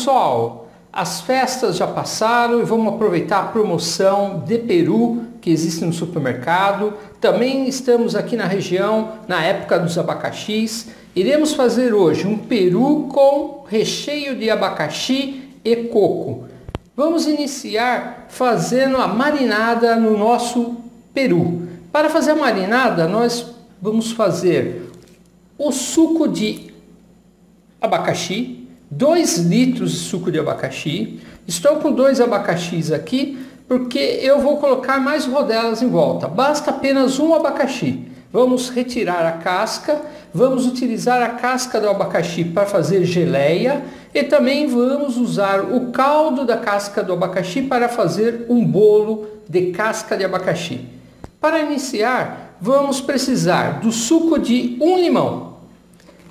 Pessoal, as festas já passaram e vamos aproveitar a promoção de peru que existe no supermercado. Também estamos aqui na região na época dos abacaxis. Iremos fazer hoje um peru com recheio de abacaxi e coco. Vamos iniciar fazendo a marinada no nosso peru. Para fazer a marinada, nós vamos fazer o suco de abacaxi, 2 litros de suco de abacaxi. Estou com dois abacaxis aqui porque eu vou colocar mais rodelas em volta. Basta apenas um abacaxi. Vamos retirar a casca, vamos utilizar a casca do abacaxi para fazer geleia e também vamos usar o caldo da casca do abacaxi para fazer um bolo de casca de abacaxi. Para iniciar, vamos precisar do suco de um limão,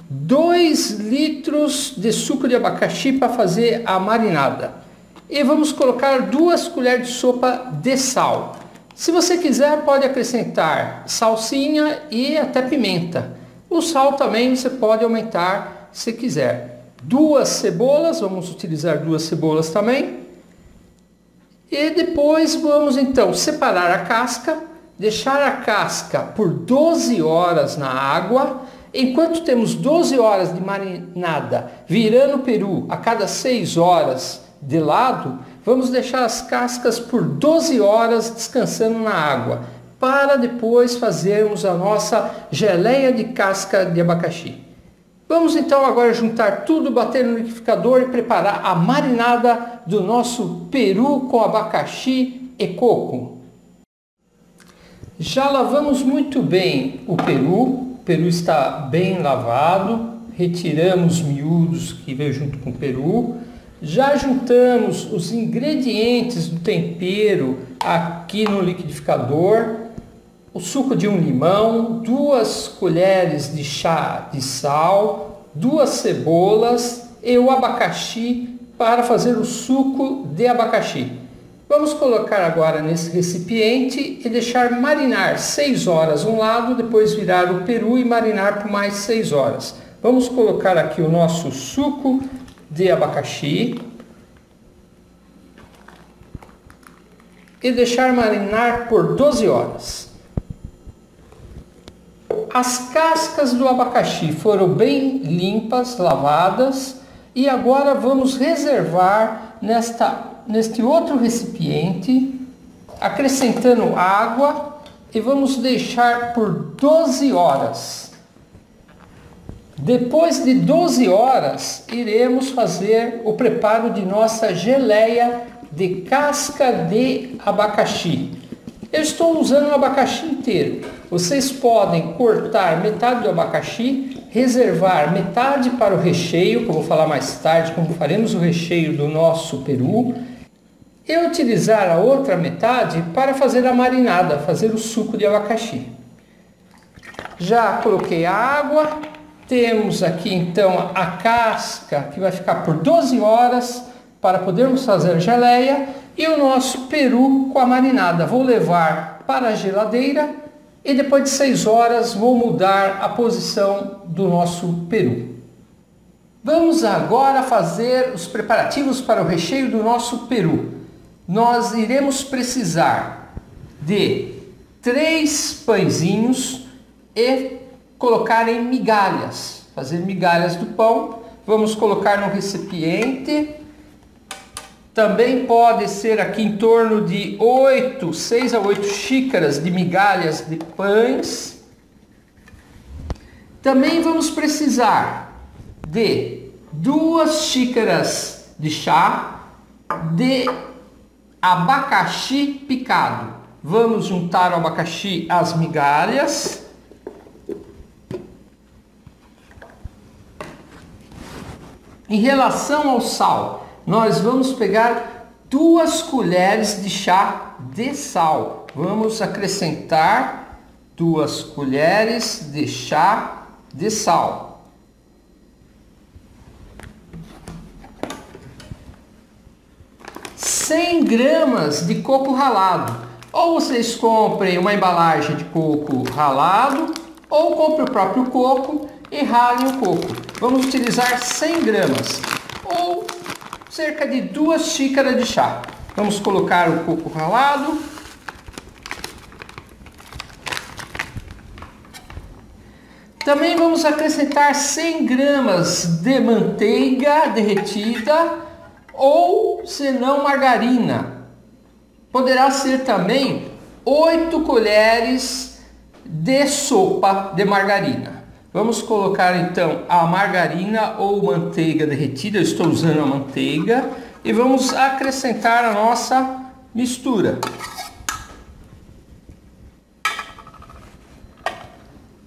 2 litros de suco de abacaxi para fazer a marinada. E vamos colocar duas colheres de sopa de sal. Se você quiser, pode acrescentar salsinha e até pimenta. O sal também você pode aumentar se quiser. Duas cebolas, vamos utilizar duas cebolas também. E depois vamos então separar a casca, deixar a casca por 12 horas na água Enquanto temos 12 horas de marinada virando o peru a cada 6 horas de lado, vamos deixar as cascas por 12 horas descansando na água, para depois fazermos a nossa geleia de casca de abacaxi. Vamos então agora juntar tudo, bater no liquidificador e preparar a marinada do nosso peru com abacaxi e coco. Já lavamos muito bem o peru, peru está bem lavado, retiramos miúdos que veio junto com o peru, já juntamos os ingredientes do tempero aqui no liquidificador, o suco de um limão, duas colheres de chá de sal, duas cebolas e o abacaxi para fazer o suco de abacaxi. Vamos colocar agora nesse recipiente e deixar marinar 6 horas um lado, depois virar o peru e marinar por mais 6 horas. Vamos colocar aqui o nosso suco de abacaxi e deixar marinar por 12 horas. As cascas do abacaxi foram bem limpas, lavadas e agora vamos reservar nesta neste outro recipiente, acrescentando água e vamos deixar por 12 horas. Depois de 12 horas, iremos fazer o preparo de nossa geleia de casca de abacaxi. Eu estou usando o abacaxi inteiro. Vocês podem cortar metade do abacaxi, reservar metade para o recheio, que eu vou falar mais tarde como faremos o recheio do nosso peru, e utilizar a outra metade para fazer a marinada, fazer o suco de abacaxi. Já coloquei a água, temos aqui então a casca que vai ficar por 12 horas para podermos fazer a geleia e o nosso peru com a marinada. Vou levar para a geladeira e depois de 6 horas vou mudar a posição do nosso peru. Vamos agora fazer os preparativos para o recheio do nosso peru nós iremos precisar de três pãezinhos e colocar em migalhas, fazer migalhas do pão. Vamos colocar no recipiente. Também pode ser aqui em torno de 8, 6 a 8 xícaras de migalhas de pães. Também vamos precisar de duas xícaras de chá, de abacaxi picado. Vamos juntar o abacaxi às migalhas. Em relação ao sal, nós vamos pegar duas colheres de chá de sal. Vamos acrescentar duas colheres de chá de sal. 100 gramas de coco ralado. Ou vocês comprem uma embalagem de coco ralado, ou compre o próprio coco e ralem o coco. Vamos utilizar 100 gramas. Ou cerca de duas xícaras de chá. Vamos colocar o coco ralado. Também vamos acrescentar 100 gramas de manteiga derretida ou, se não, margarina. Poderá ser também 8 colheres de sopa de margarina. Vamos colocar então a margarina ou manteiga derretida, eu estou usando a manteiga, e vamos acrescentar a nossa mistura.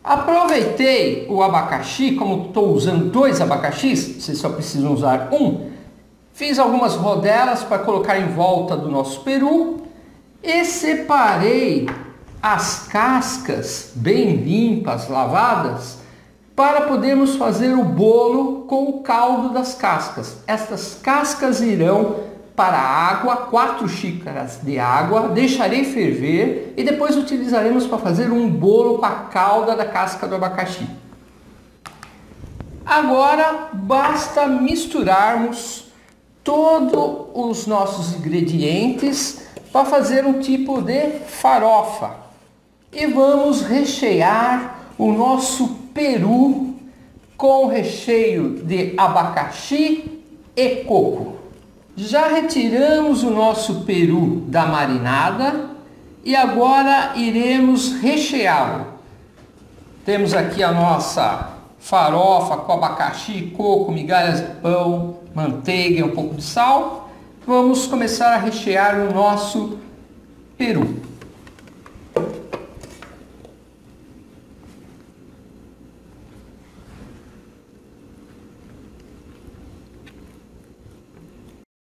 Aproveitei o abacaxi, como estou usando dois abacaxis, vocês só precisam usar um. Fiz algumas rodelas para colocar em volta do nosso peru e separei as cascas bem limpas, lavadas, para podermos fazer o bolo com o caldo das cascas. Estas cascas irão para a água, 4 xícaras de água, deixarei ferver e depois utilizaremos para fazer um bolo com a calda da casca do abacaxi. Agora basta misturarmos todos os nossos ingredientes para fazer um tipo de farofa. E vamos rechear o nosso peru com recheio de abacaxi e coco. Já retiramos o nosso peru da marinada e agora iremos recheá-lo. Temos aqui a nossa farofa com abacaxi, coco, migalhas de pão, manteiga e um pouco de sal. Vamos começar a rechear o nosso peru.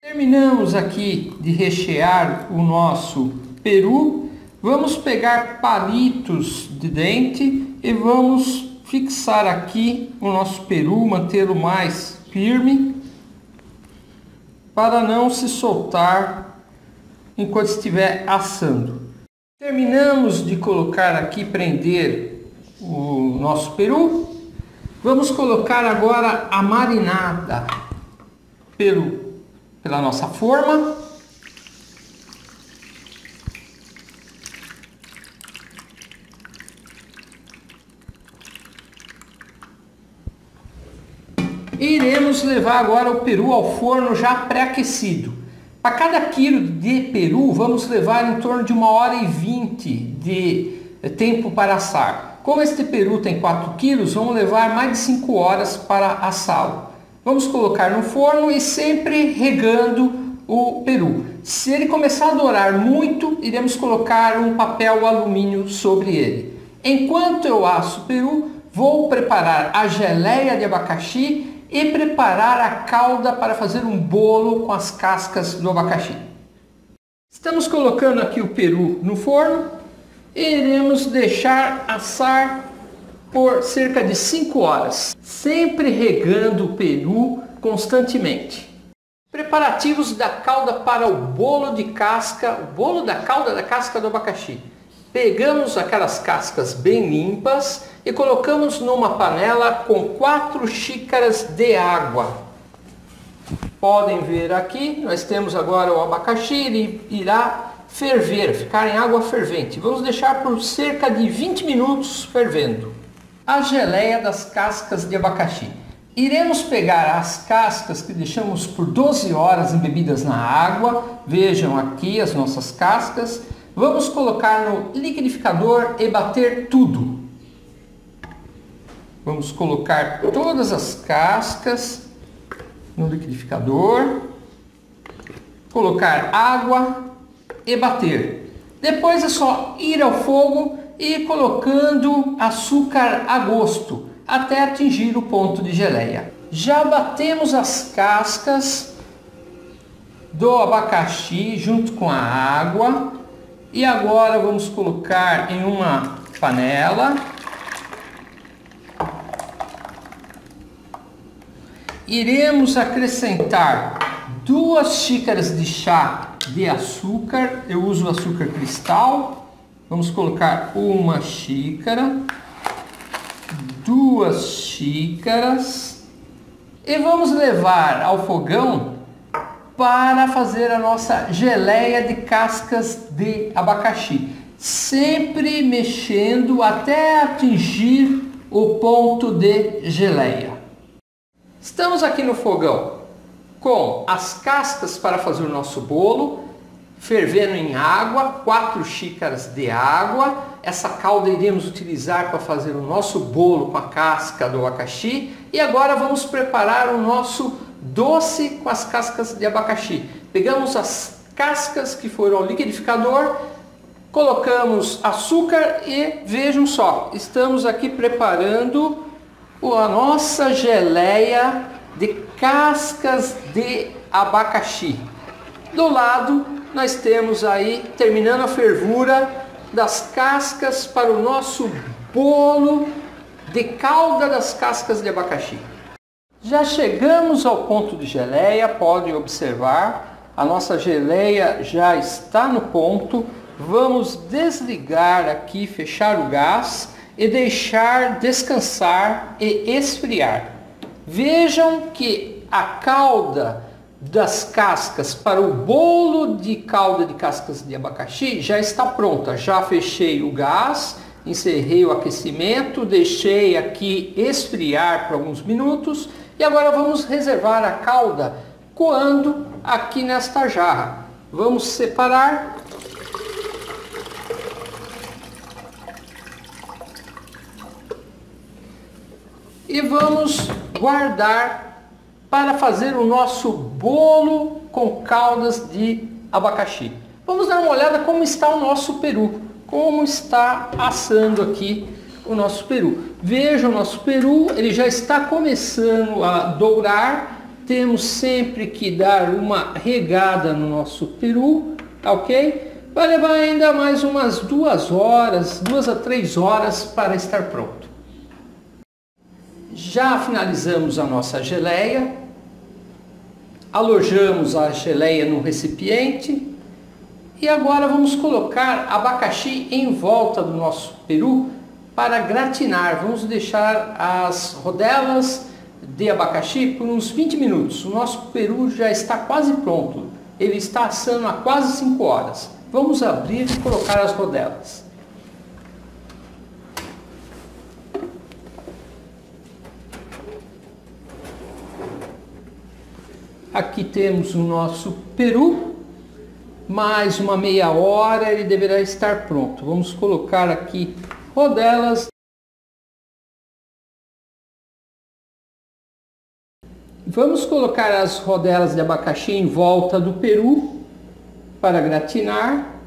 Terminamos aqui de rechear o nosso peru. Vamos pegar palitos de dente e vamos fixar aqui o nosso peru, mantê-lo mais firme para não se soltar enquanto estiver assando. Terminamos de colocar aqui, prender o nosso peru. Vamos colocar agora a marinada pelo pela nossa forma. Iremos levar agora o peru ao forno já pré-aquecido. Para cada quilo de peru, vamos levar em torno de uma hora e vinte de tempo para assar. Como este peru tem 4 quilos, vamos levar mais de 5 horas para assá-lo. Vamos colocar no forno e sempre regando o peru. Se ele começar a dourar muito, iremos colocar um papel alumínio sobre ele. Enquanto eu asso o peru, vou preparar a geleia de abacaxi e preparar a calda para fazer um bolo com as cascas do abacaxi. Estamos colocando aqui o peru no forno e iremos deixar assar por cerca de 5 horas, sempre regando o peru constantemente. Preparativos da calda para o bolo de casca, o bolo da calda da casca do abacaxi. Pegamos aquelas cascas bem limpas e colocamos numa panela com 4 xícaras de água. Podem ver aqui, nós temos agora o abacaxi, ele irá ferver, ficar em água fervente. Vamos deixar por cerca de 20 minutos fervendo a geleia das cascas de abacaxi. Iremos pegar as cascas que deixamos por 12 horas embebidas na água. Vejam aqui as nossas cascas. Vamos colocar no liquidificador e bater tudo. Vamos colocar todas as cascas no liquidificador. Colocar água e bater. Depois é só ir ao fogo e colocando açúcar a gosto até atingir o ponto de geleia. Já batemos as cascas do abacaxi junto com a água e agora vamos colocar em uma panela iremos acrescentar duas xícaras de chá de açúcar eu uso açúcar cristal Vamos colocar uma xícara, duas xícaras e vamos levar ao fogão para fazer a nossa geleia de cascas de abacaxi. Sempre mexendo até atingir o ponto de geleia. Estamos aqui no fogão com as cascas para fazer o nosso bolo, fervendo em água, 4 xícaras de água. Essa calda iremos utilizar para fazer o nosso bolo com a casca do abacaxi. E agora vamos preparar o nosso doce com as cascas de abacaxi. Pegamos as cascas que foram ao liquidificador, colocamos açúcar e vejam só, estamos aqui preparando a nossa geleia de cascas de abacaxi. Do lado nós temos aí, terminando a fervura das cascas para o nosso bolo de calda das cascas de abacaxi. Já chegamos ao ponto de geleia, podem observar, a nossa geleia já está no ponto. Vamos desligar aqui, fechar o gás e deixar descansar e esfriar. Vejam que a calda das cascas para o bolo de calda de cascas de abacaxi já está pronta. Já fechei o gás, encerrei o aquecimento, deixei aqui esfriar por alguns minutos e agora vamos reservar a calda coando aqui nesta jarra. Vamos separar e vamos guardar para fazer o nosso bolo com caldas de abacaxi. Vamos dar uma olhada como está o nosso peru, como está assando aqui o nosso peru. Veja o nosso peru, ele já está começando a dourar. Temos sempre que dar uma regada no nosso peru, tá ok? Vai levar ainda mais umas duas horas, duas a três horas para estar pronto. Já finalizamos a nossa geleia, alojamos a geleia no recipiente e agora vamos colocar abacaxi em volta do nosso peru para gratinar. Vamos deixar as rodelas de abacaxi por uns 20 minutos. O nosso peru já está quase pronto. Ele está assando há quase 5 horas. Vamos abrir e colocar as rodelas. Aqui temos o nosso peru. Mais uma meia hora ele deverá estar pronto. Vamos colocar aqui rodelas. Vamos colocar as rodelas de abacaxi em volta do peru para gratinar.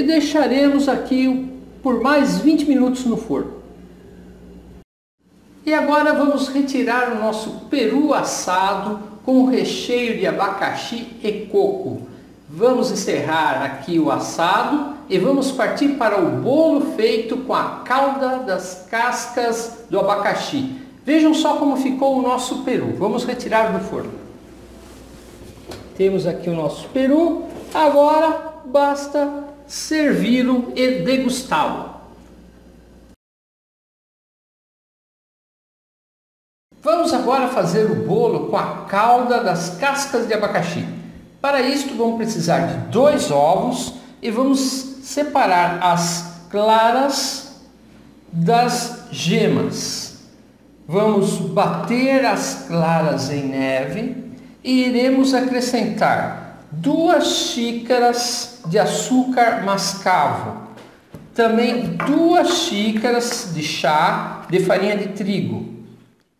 E deixaremos aqui por mais 20 minutos no forno. E agora vamos retirar o nosso peru assado com recheio de abacaxi e coco. Vamos encerrar aqui o assado e vamos partir para o bolo feito com a calda das cascas do abacaxi. Vejam só como ficou o nosso peru. Vamos retirar do forno. Temos aqui o nosso peru. Agora basta servi-lo e degustá-lo. Vamos agora fazer o bolo com a calda das cascas de abacaxi. Para isto vamos precisar de dois ovos e vamos separar as claras das gemas. Vamos bater as claras em neve e iremos acrescentar duas xícaras de açúcar mascavo, também duas xícaras de chá de farinha de trigo.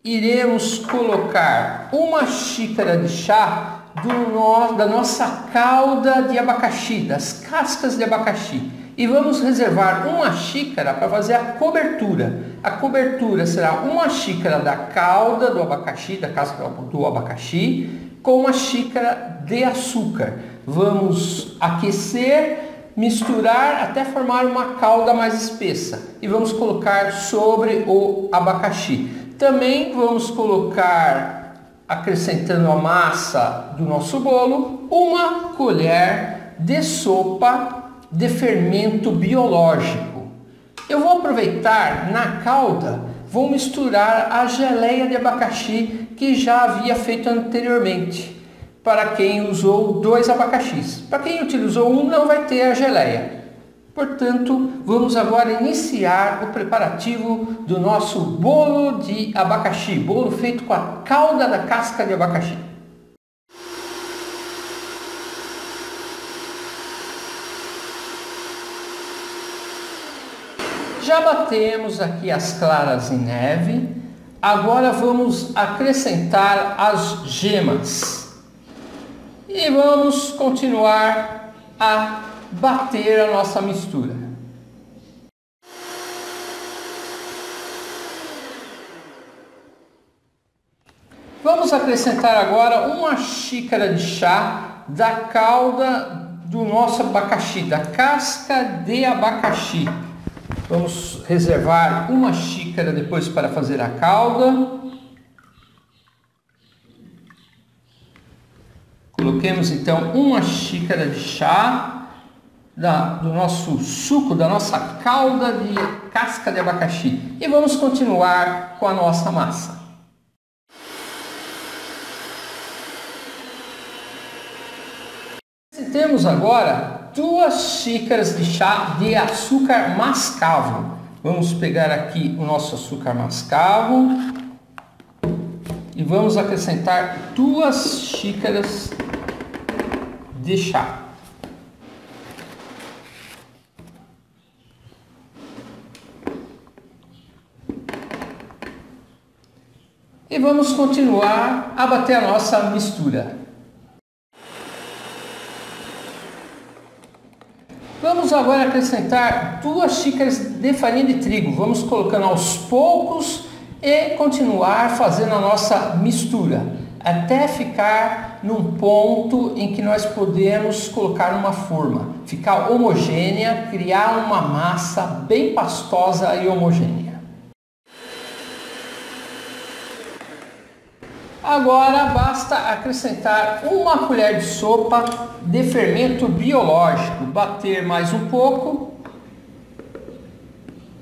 Iremos colocar uma xícara de chá no, da nossa calda de abacaxi, das cascas de abacaxi. E vamos reservar uma xícara para fazer a cobertura. A cobertura será uma xícara da calda do abacaxi, da casca do abacaxi, com uma xícara de açúcar. Vamos aquecer, misturar até formar uma calda mais espessa e vamos colocar sobre o abacaxi. Também vamos colocar acrescentando a massa do nosso bolo, uma colher de sopa de fermento biológico. Eu vou aproveitar na calda, vou misturar a geleia de abacaxi que já havia feito anteriormente. Para quem usou dois abacaxis. Para quem utilizou um, não vai ter a geleia. Portanto, vamos agora iniciar o preparativo do nosso bolo de abacaxi, bolo feito com a calda da casca de abacaxi. Já batemos aqui as claras em neve, agora vamos acrescentar as gemas e vamos continuar a bater a nossa mistura. Vamos acrescentar agora uma xícara de chá da calda do nosso abacaxi, da casca de abacaxi. Vamos reservar uma xícara depois para fazer a calda. Coloquemos então uma xícara de chá da, do nosso suco, da nossa calda de casca de abacaxi. E vamos continuar com a nossa massa. Temos agora duas xícaras de chá de açúcar mascavo. Vamos pegar aqui o nosso açúcar mascavo e vamos acrescentar duas xícaras de chá. E vamos continuar a bater a nossa mistura. Vamos agora acrescentar duas xícaras de farinha de trigo. Vamos colocando aos poucos e continuar fazendo a nossa mistura até ficar num ponto em que nós podemos colocar uma forma, ficar homogênea, criar uma massa bem pastosa e homogênea. Agora basta acrescentar uma colher de sopa de fermento biológico, bater mais um pouco,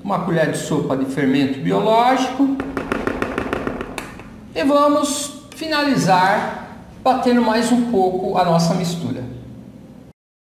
uma colher de sopa de fermento biológico. E vamos finalizar batendo mais um pouco a nossa mistura.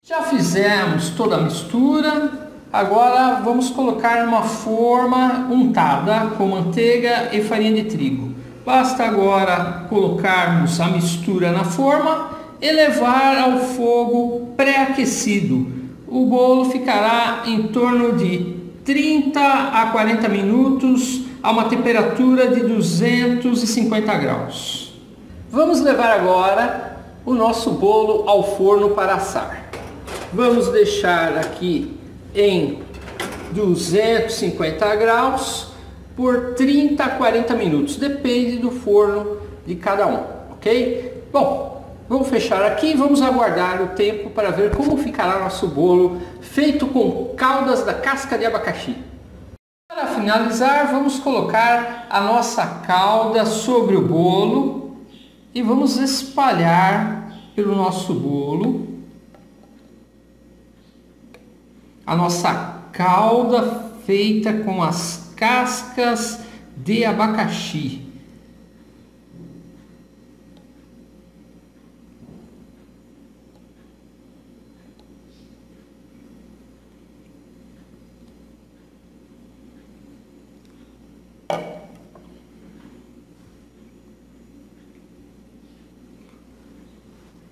Já fizemos toda a mistura, agora vamos colocar uma forma untada com manteiga e farinha de trigo. Basta agora colocarmos a mistura na forma e levar ao fogo pré-aquecido. O bolo ficará em torno de 30 a 40 minutos a uma temperatura de 250 graus. Vamos levar agora o nosso bolo ao forno para assar. Vamos deixar aqui em 250 graus por 30 a 40 minutos, depende do forno de cada um, ok? Bom, vamos fechar aqui e vamos aguardar o tempo para ver como ficará nosso bolo feito com caldas da casca de abacaxi. Para finalizar, vamos colocar a nossa calda sobre o bolo e vamos espalhar pelo nosso bolo a nossa calda feita com as cascas de abacaxi.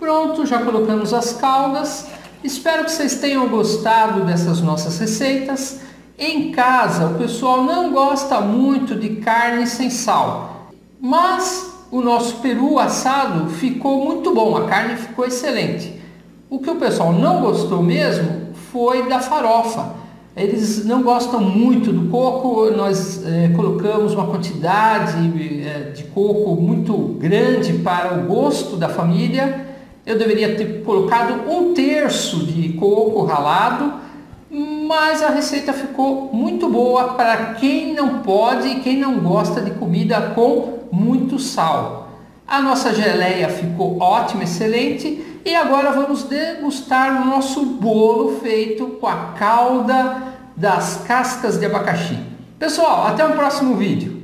Pronto, já colocamos as caldas. Espero que vocês tenham gostado dessas nossas receitas. Em casa, o pessoal não gosta muito de carne sem sal, mas o nosso peru assado ficou muito bom, a carne ficou excelente. O que o pessoal não gostou mesmo foi da farofa. Eles não gostam muito do coco, nós é, colocamos uma quantidade é, de coco muito grande para o gosto da família. Eu deveria ter colocado um terço de coco ralado mas a receita ficou muito boa para quem não pode e quem não gosta de comida com muito sal. A nossa geleia ficou ótima, excelente. E agora vamos degustar o nosso bolo feito com a calda das cascas de abacaxi. Pessoal, até o próximo vídeo.